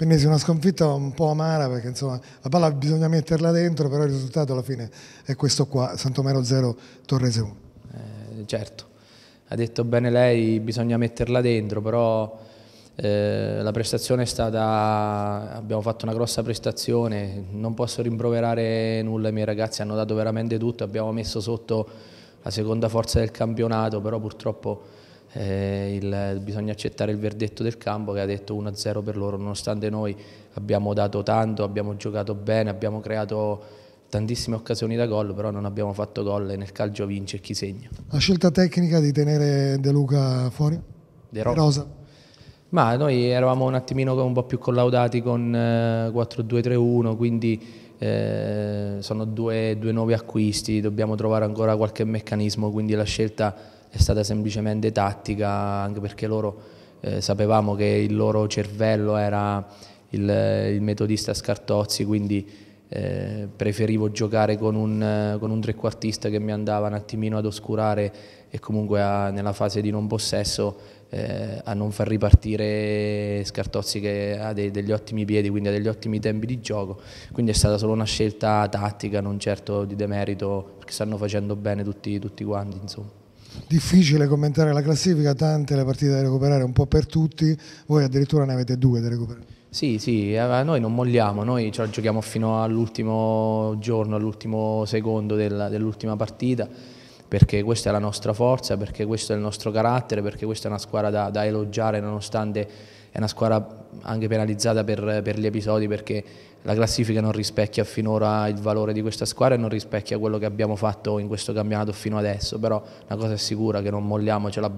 Pennesi una sconfitta un po' amara perché insomma la palla bisogna metterla dentro, però il risultato alla fine è questo qua, Santomero 0, Torrese 1. Eh, certo, ha detto bene lei, bisogna metterla dentro, però eh, la prestazione è stata, abbiamo fatto una grossa prestazione, non posso rimproverare nulla, i miei ragazzi hanno dato veramente tutto, abbiamo messo sotto la seconda forza del campionato, però purtroppo eh, il, bisogna accettare il verdetto del campo che ha detto 1-0 per loro, nonostante noi abbiamo dato tanto, abbiamo giocato bene, abbiamo creato tantissime occasioni da gol, però non abbiamo fatto gol e nel calcio vince chi segna. La scelta tecnica di tenere De Luca fuori? De Rosa. Rosa. Ma noi eravamo un attimino un po' più collaudati con eh, 4-2-3-1, quindi eh, sono due, due nuovi acquisti, dobbiamo trovare ancora qualche meccanismo, quindi la scelta è stata semplicemente tattica, anche perché loro eh, sapevamo che il loro cervello era il, il metodista Scartozzi, quindi eh, preferivo giocare con un, con un, trequartista che mi andava un attimino ad oscurare e comunque a, nella fase di non possesso eh, a non far ripartire Scartozzi che ha dei, degli ottimi piedi, quindi ha degli ottimi tempi di gioco, quindi è stata solo una scelta tattica, non certo di demerito, perché stanno facendo bene tutti, tutti quanti. Insomma. Difficile commentare la classifica, tante le partite da recuperare, un po' per tutti, voi addirittura ne avete due da recuperare. Sì, sì, noi non molliamo, noi ce la giochiamo fino all'ultimo giorno, all'ultimo secondo dell'ultima partita, perché questa è la nostra forza, perché questo è il nostro carattere, perché questa è una squadra da, da elogiare nonostante è una squadra anche penalizzata per, per, gli episodi perché la classifica non rispecchia finora il valore di questa squadra e non rispecchia quello che abbiamo fatto in questo campionato fino adesso, però una cosa è sicura che non molliamo, ce la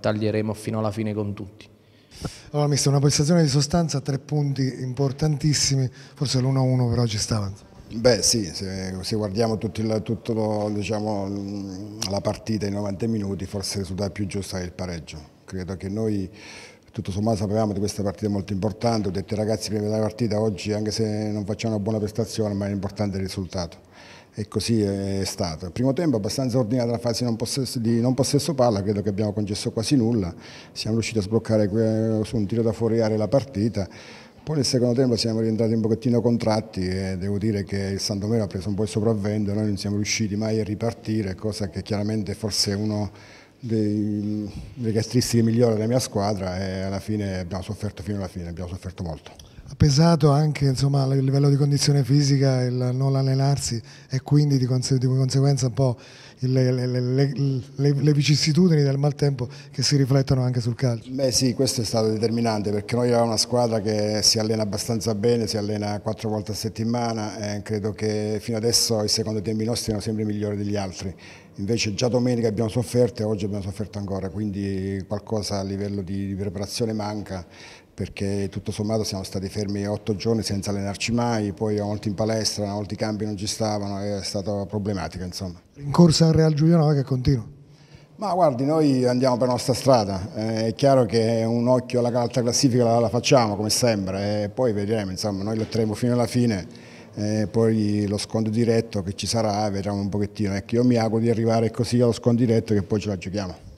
taglieremo fino alla fine con tutti. Allora, mister, una prestazione di sostanza, tre punti importantissimi, forse l'1-1 però ci stava. Beh sì, se, se guardiamo tutto, diciamo, la partita in 90 minuti, forse il risultato più giusto è il pareggio. Credo che noi tutto sommato sapevamo di questa partita molto importante, ho detto ai ragazzi prima della partita oggi anche se non facciamo una buona prestazione ma è importante il risultato. E così è stato. Il primo tempo abbastanza ordinato la fase di non possesso palla, credo che abbiamo concesso quasi nulla, siamo riusciti a sbloccare su un tiro da fuori area la partita, poi nel secondo tempo siamo rientrati un pochettino contratti e devo dire che il Sandomero ha preso un po' il sopravvento, noi non siamo riusciti mai a ripartire, cosa che chiaramente forse è uno dei, delle caratteristiche migliori della mia squadra e alla fine abbiamo sofferto fino alla fine, abbiamo sofferto molto. Ha pesato anche insomma, il livello di condizione fisica, il non allenarsi e quindi di, conse di conseguenza un po' le, le, le, le, vicissitudini del maltempo che si riflettono anche sul calcio. Beh sì, questo è stato determinante perché noi abbiamo una squadra che si allena abbastanza bene, si allena quattro volte a settimana e credo che fino adesso i secondi tempi nostri siano sempre migliori degli altri. Invece già domenica abbiamo sofferto e oggi abbiamo sofferto ancora, quindi qualcosa a livello di, di preparazione manca perché tutto sommato siamo stati fermi otto giorni senza allenarci mai, poi a volte in palestra, a volte i campi non ci stavano, è stata problematica insomma. In corsa al Real Giuliano che continua? Ma guardi, noi andiamo per la nostra strada, eh, è chiaro che un occhio alla alta classifica la, la, facciamo come sempre e poi vedremo, insomma, noi lotteremo fino alla fine, eh, poi lo scontro diretto che ci sarà, vedremo un pochettino, ecco, io mi auguro di arrivare così allo scontro diretto che poi ce la giochiamo.